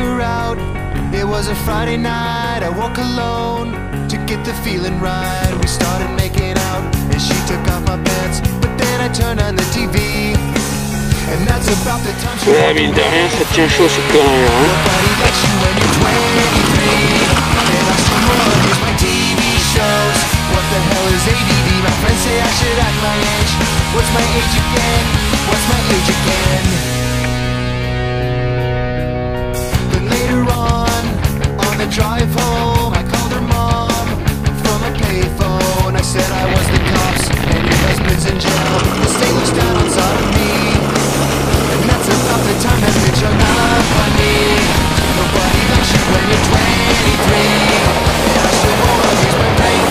out. It was a Friday night, I woke alone to get the feeling right. We started making out, and she took off my pants. But then I turned on the TV, and that's about the time she Ouais, mine de rien, ça tient chaud ce connerie hein. Nobody likes you when you're 23. And I still wanna use my TV shows. What the hell is ADD? My friends say I should act my age. What's my age again? What's my age again? Said I was the cops and your husband's in jail. The state looks down on sodomy. And that's about the time that bitch hung up on me Nobody likes you when you're 23 And I still wanna use my brain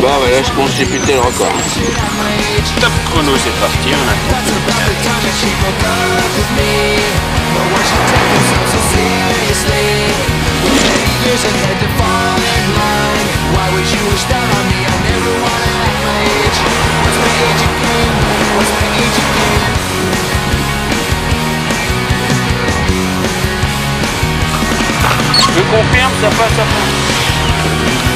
Bon, ben là, je pense que j'ai pété le record. Top chrono, c'est parti, on attend. Je confirme, ça passe à fond.